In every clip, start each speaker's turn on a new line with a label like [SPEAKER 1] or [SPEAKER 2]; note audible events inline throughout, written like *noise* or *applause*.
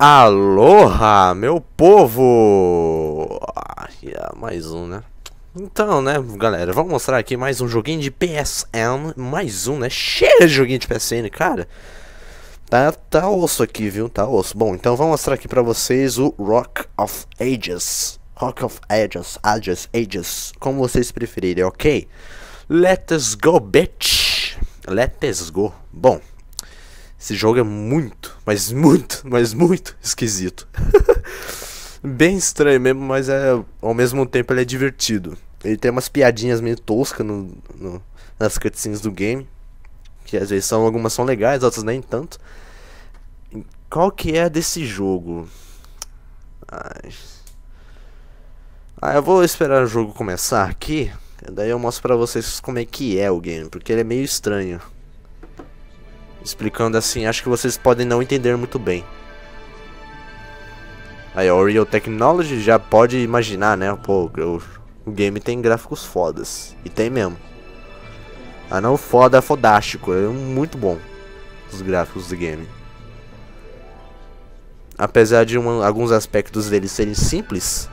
[SPEAKER 1] Aloha, meu povo! Ah, yeah, mais um, né? Então, né, galera, vamos mostrar aqui mais um joguinho de PSN, mais um, né? Cheio de joguinho de PSN, cara. Tá, tá osso aqui, viu? Tá osso. Bom, então vamos mostrar aqui pra vocês o Rock of Ages. Rock of Ages, Ages, Ages, como vocês preferirem, ok? Let's go, bitch! Let's go. Bom, esse jogo é muito, mas muito, mas muito esquisito. *laughs* Bem estranho mesmo, mas é ao mesmo tempo ele é divertido. Ele tem umas piadinhas meio toscas no, no, nas cutscenes do game. Que às vezes são, algumas são legais, outras nem tanto. Qual que é desse jogo? Ai. Ah, eu vou esperar o jogo começar aqui. Daí eu mostro pra vocês como é que é o game, porque ele é meio estranho. Explicando assim, acho que vocês podem não entender muito bem. Aí, o Real Technology já pode imaginar, né? Pô, o, o game tem gráficos fodas. E tem mesmo. Ah não, foda, fodástico. É muito bom. Os gráficos do game. Apesar de alguns aspectos deles serem simples,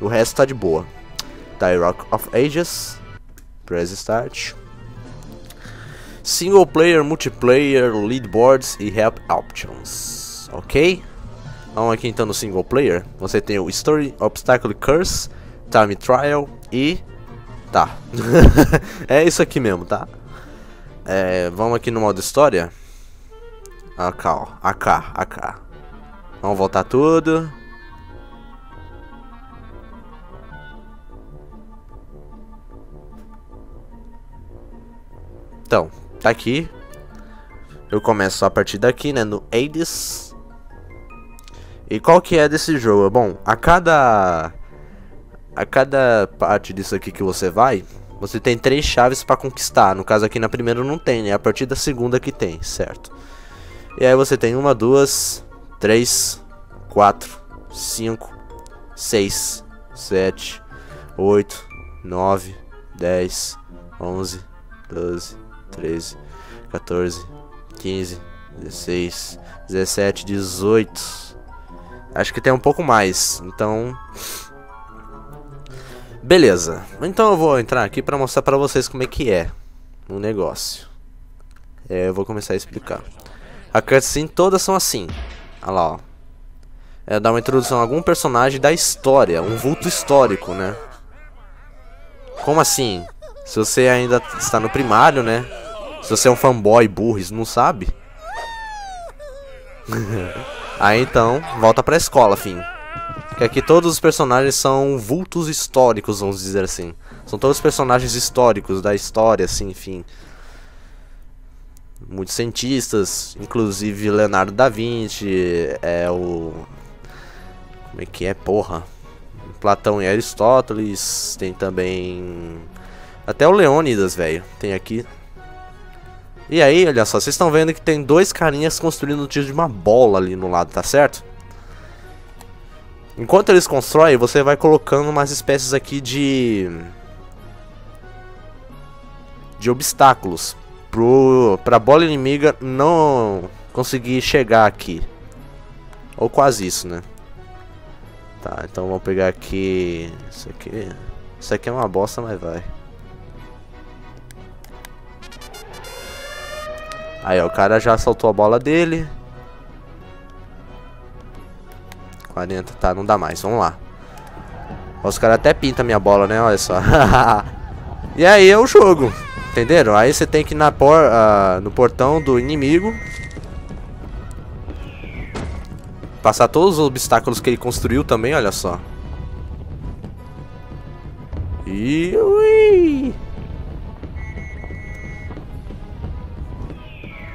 [SPEAKER 1] o resto tá de boa. Die Rock of Ages. Press Start. Single player, multiplayer, leaderboards e help options. Ok? Vamos aqui então no single player. Você tem o Story, Obstacle Curse, Time Trial e. Tá. *laughs* é isso aqui mesmo, tá? É, vamos aqui no modo história. AK, ó. AK, AK. Vamos voltar tudo. Então, tá aqui. Eu começo a partir daqui, né, no Hades. E qual que é desse jogo? Bom, a cada a cada parte disso aqui que você vai, você tem três chaves para conquistar. No caso aqui na primeira não tem, né? A partir da segunda que tem, certo? E aí você tem uma, duas, três, quatro, cinco, seis, sete, oito, nove, dez, onze, doze, 13, 14, 15, 16, 17, 18. Acho que tem um pouco mais. Então, beleza. Então eu vou entrar aqui para mostrar para vocês como é que é o negócio. É, eu vou começar a explicar. A cutscene todas são assim. Olha lá, ó. É dar uma introdução a algum personagem da história, um vulto histórico, né? Como assim? Se você ainda está no primário, né? Se você é um fanboy burro e não sabe. *laughs* Aí então, volta pra escola, fim. Que aqui todos os personagens são vultos históricos, vamos dizer assim. São todos personagens históricos da história, assim, enfim. Muitos cientistas, inclusive Leonardo da Vinci, é o... Como é que é, porra? Platão e Aristóteles, tem também até o Leônidas, velho. Tem aqui. E aí, olha só, vocês estão vendo que tem dois carinhas construindo o tiro de uma bola ali no lado, tá certo? Enquanto eles constroem, você vai colocando umas espécies aqui de... De obstáculos. Pro, pra bola inimiga não conseguir chegar aqui. Ou quase isso, né? Tá, então vamos pegar aqui... Isso aqui... Isso aqui é uma bosta, mas vai. Aí, ó, o cara já soltou a bola dele. 40, tá, não dá mais, vamos lá. Os caras até pintam minha bola, né, olha só. *laughs* e aí é o jogo, entenderam? Aí você tem que ir na por, uh, no portão do inimigo. Passar todos os obstáculos que ele construiu também, olha só. E... Ui!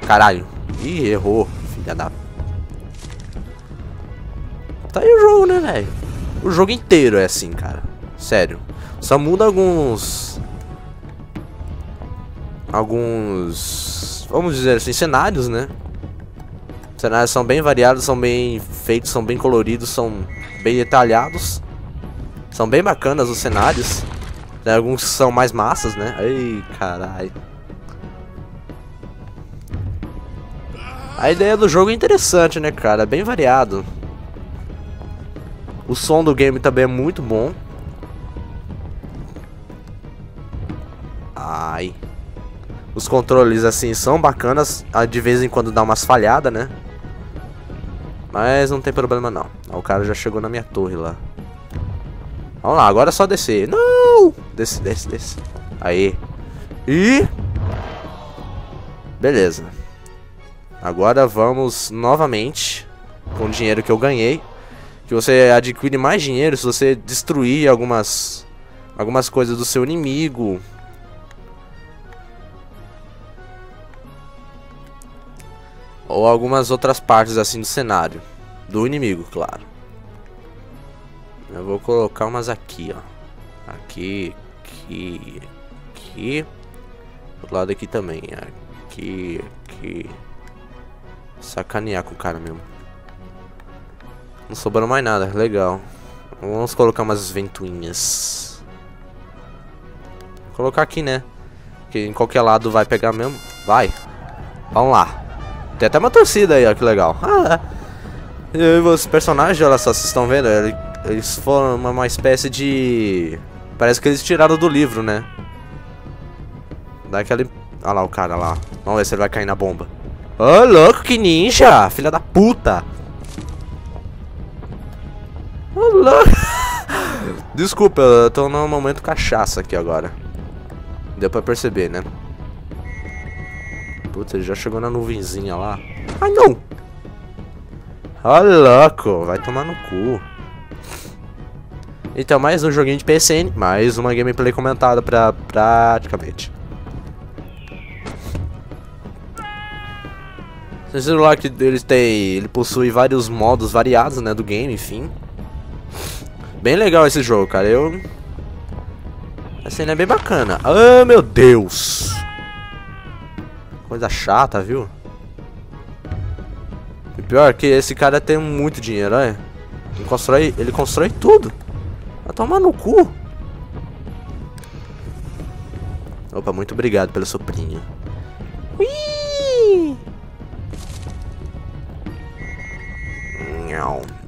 [SPEAKER 1] Caralho. Ih, errou. Filha da... Tá aí o jogo, né, velho? O jogo inteiro é assim, cara. Sério. Só muda alguns... Alguns... Vamos dizer assim, cenários, né? Os cenários são bem variados, são bem feitos, são bem coloridos, são bem detalhados. São bem bacanas os cenários. Tem alguns que são mais massas, né? Ai, caralho. A ideia do jogo é interessante, né, cara? Bem variado. O som do game também é muito bom. Ai. Os controles, assim, são bacanas. Ah, de vez em quando dá umas falhadas, né? Mas não tem problema, não. O cara já chegou na minha torre lá. Vamos lá, agora é só descer. Não! Desce, desce, desce. Aí. E... Beleza. Agora vamos novamente com o dinheiro que eu ganhei. Que você adquire mais dinheiro se você destruir algumas algumas coisas do seu inimigo. Ou algumas outras partes assim do cenário. Do inimigo, claro. Eu vou colocar umas aqui, ó. Aqui, aqui, aqui. Do lado aqui também. Aqui, aqui. Sacanear com o cara mesmo. Não sobrou mais nada, legal. Vamos colocar umas ventoinhas. Vou colocar aqui, né? Que em qualquer lado vai pegar mesmo. Vai. Vamos lá. Tem até uma torcida aí, ó, que legal. Ah, e os personagens, olha só, vocês estão vendo? Eles foram uma, uma espécie de... Parece que eles tiraram do livro, né? Dá aquele... Olha lá o cara lá. Vamos ver se ele vai cair na bomba. Ô, oh, louco, que ninja! Filha da puta! Ô, oh, louco! *laughs* Desculpa, eu tô num momento cachaça aqui agora. Deu pra perceber, né? Putz, ele já chegou na nuvenzinha lá. Ai, não! Ó, louco! Vai tomar no cu. Então, mais um joguinho de PSN. Mais uma gameplay comentada pra praticamente. Viram lá que ele tem. Ele possui vários modos variados, né? Do game, enfim. Bem legal esse jogo, cara. Eu. Essa cena é bem bacana. Ah, meu Deus! Coisa chata, viu? E pior que esse cara tem muito dinheiro, olha. Ele constrói, ele constrói tudo. Vai tomar no cu. Opa, muito obrigado pelo soprinho.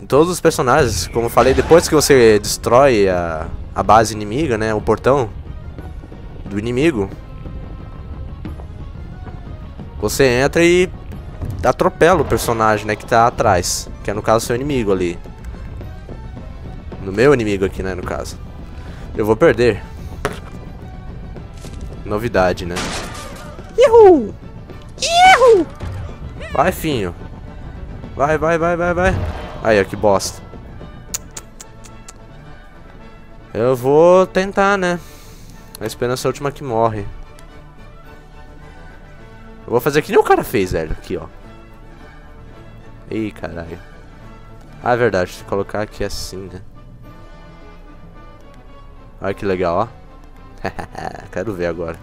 [SPEAKER 1] Todos os personagens, como eu falei, depois que você destrói a, a base inimiga, né, o portão do inimigo, você entra e atropela o personagem, né, que tá atrás. Que é no caso seu inimigo ali. No meu inimigo aqui, né, no caso. Eu vou perder. Novidade, né? Ihu! Ihu! Vai, finho. Vai, vai, vai, vai, vai. Aí, ó, que bosta. Eu vou tentar, né? A esperança é a última que morre. Eu vou fazer que nem o cara fez, velho. Aqui, ó. Ih, caralho. Ah, é verdade. Se colocar aqui assim, né? Olha que legal, ó. *laughs* Quero ver agora.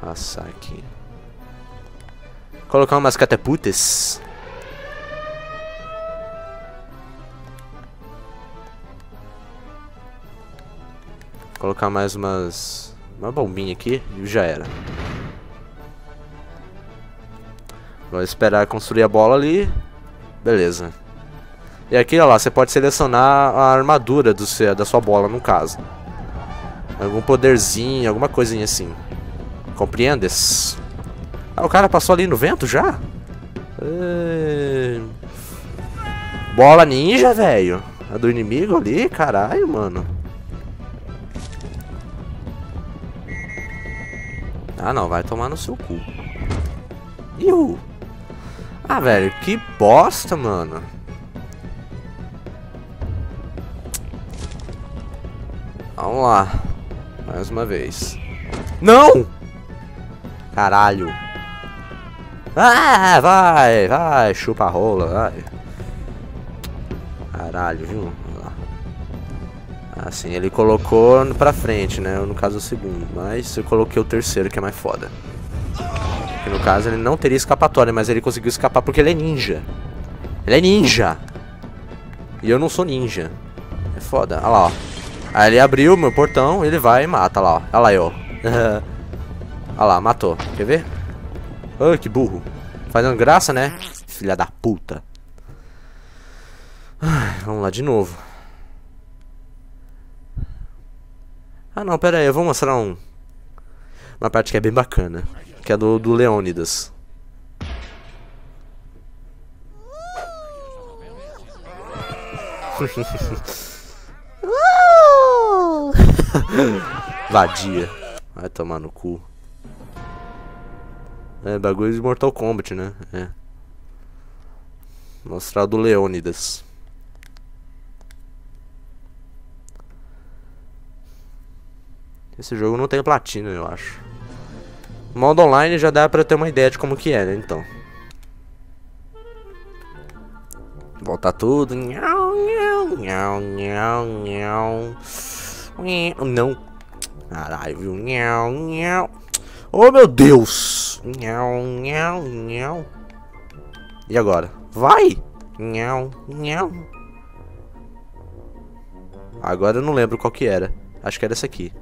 [SPEAKER 1] Passar aqui. Colocar umas catapultas. Colocar mais umas... Uma bombinha aqui e já era. Vou esperar construir a bola ali. Beleza. E aqui, ó lá, você pode selecionar a armadura do seu, da sua bola, no caso. Algum poderzinho, alguma coisinha assim. Compreendes? Ah, o cara passou ali no vento já? Bola ninja, velho. A do inimigo ali, caralho, mano. Ah, não, vai tomar no seu cu. Iu. Ah, velho, que bosta, mano. Vamos lá. Mais uma vez. Não! Caralho. Ah, vai, vai, chupa a rola, vai. Caralho, viu? Assim, ele colocou pra frente, né? No caso o segundo. Mas eu coloquei o terceiro, que é mais foda. Que no caso ele não teria escapatória, mas ele conseguiu escapar porque ele é ninja. Ele é ninja. E eu não sou ninja. É foda. Olha lá, ó. Aí ele abriu meu portão, ele vai e mata lá, ó. Olha lá eu. *laughs* Olha lá, matou. Quer ver? Ai, que burro. Fazendo graça, né? Filha da puta. Ai, vamos lá de novo. Ah não, pera aí, eu vou mostrar um... Uma parte que é bem bacana. Que é do, do Leônidas. *laughs* Vadia. Vai tomar no cu. É, bagulho de Mortal Kombat, né? É. Mostrar do Leônidas. Esse jogo não tem platina, eu acho. Modo online já dá pra ter uma ideia de como que é, né? Então. Voltar tudo. Nhau, nhau, nhau, nhau, Não. Caralho, viu? Nhau, nhau. Oh, meu Deus. Nhau, nhau, nhau. E agora? Vai! Nhau, nhau. Agora eu não lembro qual que era. Acho que era essa aqui.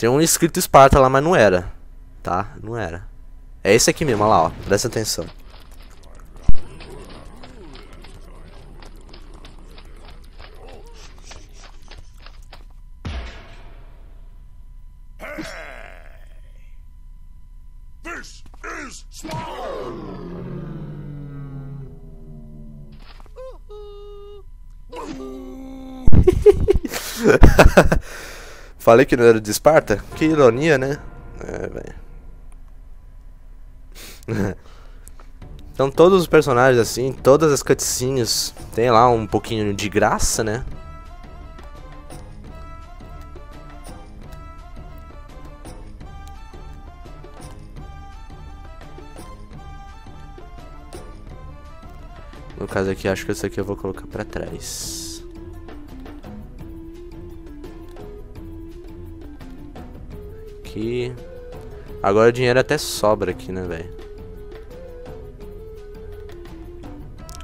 [SPEAKER 1] Tem um escrito Esparta lá, mas não era. Tá? Não era. É esse aqui mesmo, olha lá, ó. Presta atenção. Falei que não era de Esparta? Que ironia, né? É, velho. *laughs* então todos os personagens assim, todas as cutscenes, tem lá um pouquinho de graça, né? No caso aqui, acho que esse aqui eu vou colocar pra trás. Aqui. Agora o dinheiro até sobra aqui, né, velho?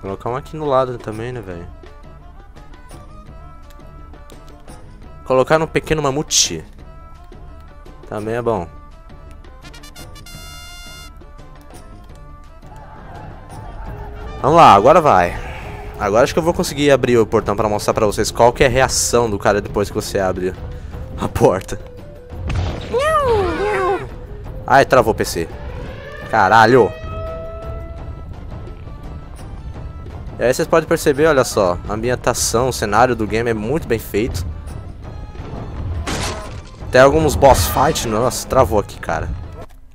[SPEAKER 1] Colocar um aqui no lado também, né, velho? Colocar no pequeno mamute. Também é bom. Vamos lá, agora vai. Agora acho que eu vou conseguir abrir o portão pra mostrar pra vocês qual que é a reação do cara depois que você abre a porta. Ai, travou o PC. Caralho. E aí vocês podem perceber, olha só, a ambientação, o cenário do game é muito bem feito. Tem alguns boss fight, nossa, travou aqui, cara.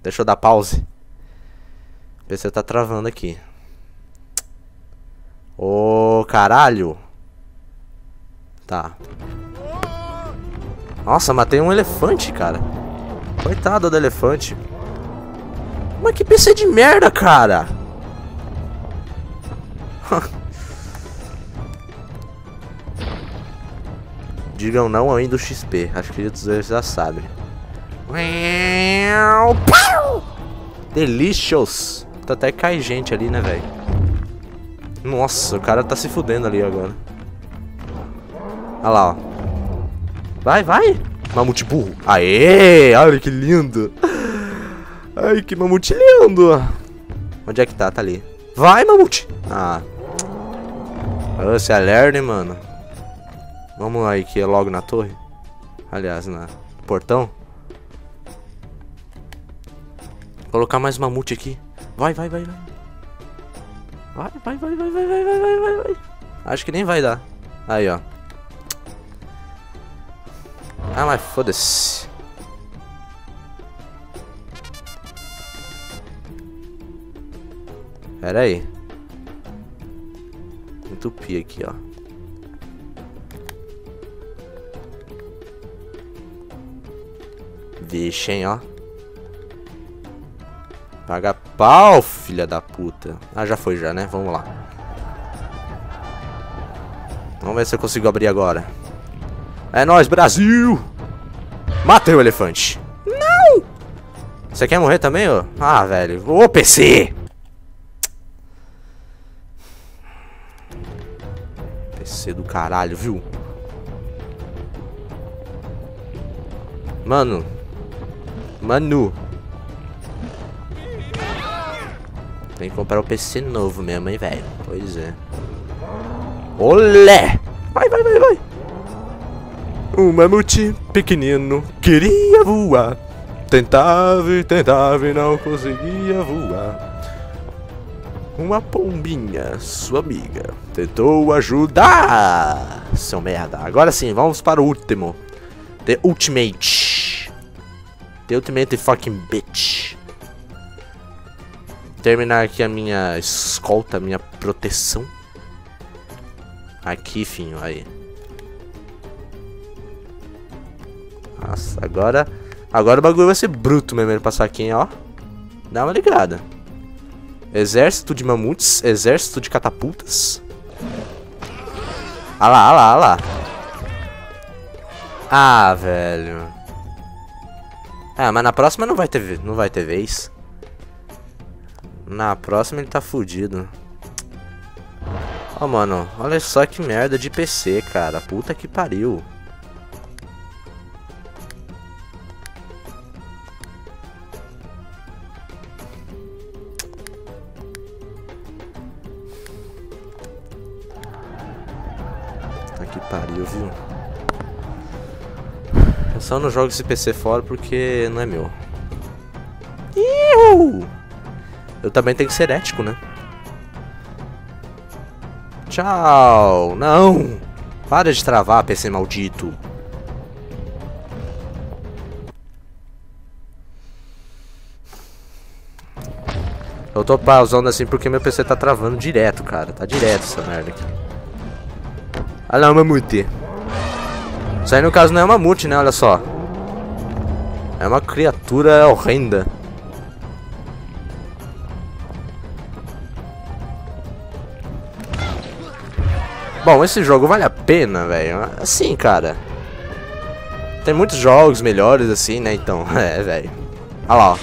[SPEAKER 1] Deixa eu dar pause. O PC tá travando aqui. Ô, caralho. Tá. Nossa, matei um elefante, cara. Coitado do elefante. Mas que PC de merda, cara! *laughs* Digam não ao do XP. Acho que eles já sabem. Delicious! Tá até cai gente ali, né, velho? Nossa, o cara tá se fudendo ali agora. Olha lá, ó. Vai, vai! Mamute burro. Aê! Olha que lindo. Ai, que mamute lindo. Onde é que tá? Tá ali. Vai, mamute. Ah. Você alerta, hein, mano. Vamos aí, que é logo na torre. Aliás, na portão. Vou colocar mais mamute aqui. Vai, vai, vai, vai. Vai, vai, vai, vai, vai, vai, vai, vai, vai. Acho que nem vai dar. Aí, ó. Ah, mas foda-se. Pera aí. Entupi aqui, ó. Vixe, hein, ó. Paga pau, filha da puta. Ah, já foi já, né? Vamos lá. Vamos ver se eu consigo abrir agora. É nóis, Brasil! Matei o elefante. Não! Você quer morrer também, ô? Ah, velho. Ô, PC! PC do caralho, viu? Mano. Manu. Tem que comprar o um PC novo mesmo, hein, velho? Pois é. Olé! Vai, vai, vai, vai! Um mamute pequenino queria voar. Tentava e tentava e não conseguia voar. Uma pombinha, sua amiga, tentou ajudar. Seu merda. Agora sim, vamos para o último. The Ultimate. The Ultimate fucking bitch. Terminar aqui a minha escolta, a minha proteção. Aqui, finho, aí. Nossa, agora... Agora o bagulho vai ser bruto mesmo, ele passar aqui, hein, ó. Dá uma ligada. Exército de mamutes, exército de catapultas. Ah lá, ah lá, ah lá. Ah, velho. Ah, mas na próxima não vai ter, não vai ter vez. Na próxima ele tá fudido. Ó, oh, mano, olha só que merda de PC, cara. Puta que pariu. Só não jogo esse PC fora porque não é meu. Iu! Eu também tenho que ser ético, né? Tchau! Não! Para de travar, PC maldito! Eu tô pausando assim porque meu PC tá travando direto, cara. Tá direto essa merda aqui. Olha lá, mamute. Isso aí no caso não é um mamute, né? Olha só. É uma criatura horrenda. Bom, esse jogo vale a pena, velho. Assim, cara. Tem muitos jogos melhores assim, né? Então, *laughs* é, velho. Olha lá, ó.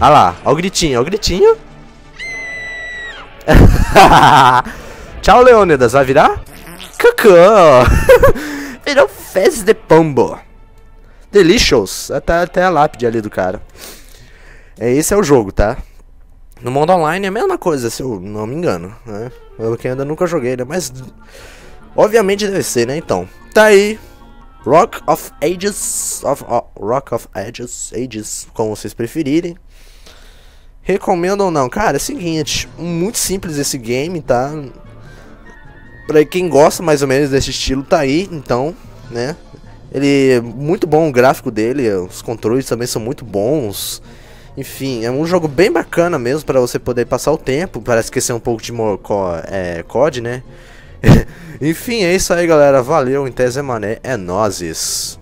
[SPEAKER 1] Olha lá. Olha o gritinho, olha o gritinho. *laughs* Tchau, Leônidas. Vai virar? Cacã! *laughs* Virou fezes de pombo. Delicious. Até, até a lápide ali do cara. É, esse é o jogo, tá? No mundo online é a mesma coisa, se eu não me engano, né? Eu que ainda nunca joguei, né? Mas... Obviamente deve ser, né? Então, tá aí. Rock of Ages... Of, oh, Rock of Ages... Ages, como vocês preferirem. Recomendo ou não? Cara, é o seguinte. Muito simples esse game, tá? Pra quem gosta mais ou menos desse estilo, tá aí, então, né? Ele é muito bom o gráfico dele, os controles também são muito bons. Enfim, é um jogo bem bacana mesmo para você poder passar o tempo, para esquecer um pouco de é, COD, né? *laughs* Enfim, é isso aí, galera. Valeu, em Mané, é nozes.